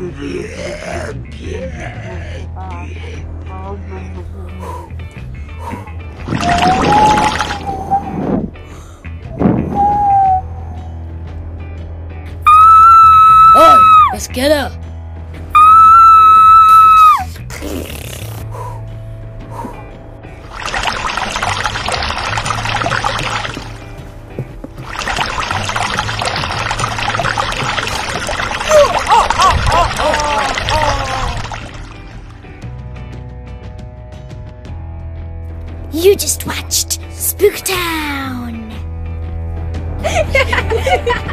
Oi, let's get up. You just watched Spooktown!